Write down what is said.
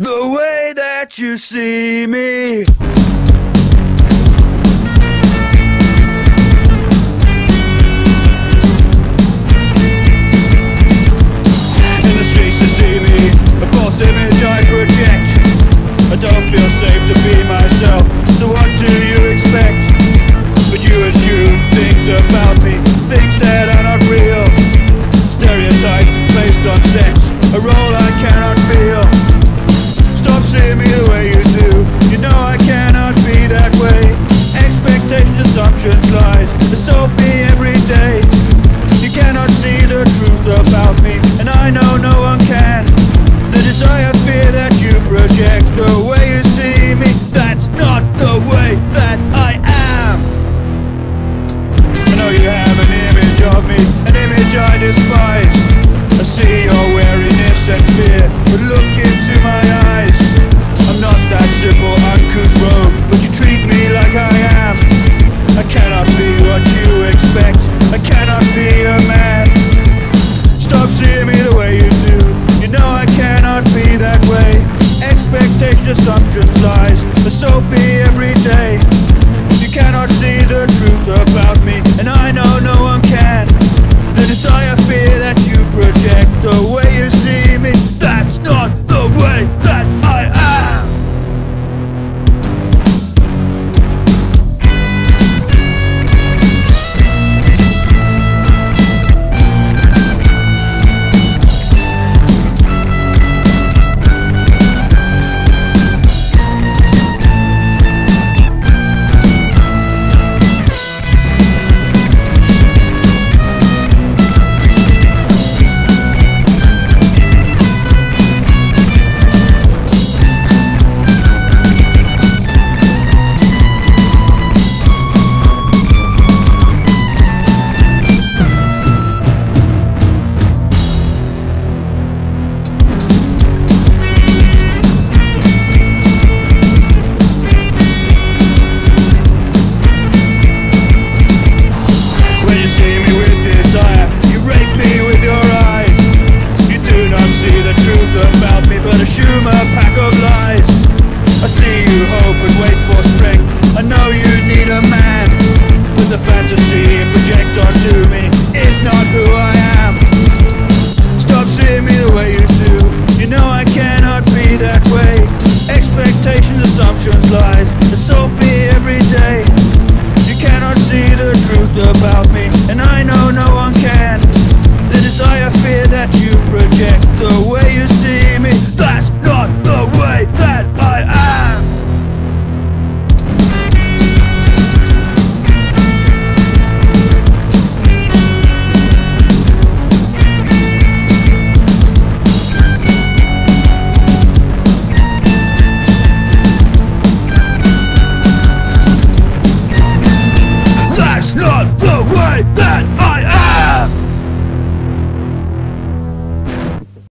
The way that you see me the truth about me, and I know no consume a pack of lies I see you hope and wait for strength. I know you need a man. that!